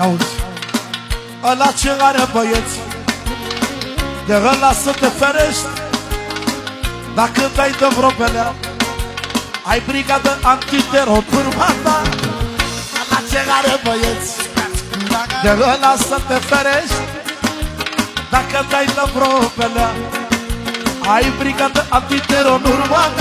Auzi Ăla ce are băieți De ăla să te ferești. Dacă dai de vreo pelea Ai brigadă antiteror Pârmata Ăla ce are băieți De ăla să te ferești. Dacă dai de vreo pelea Ai brigadă antiteror Urmata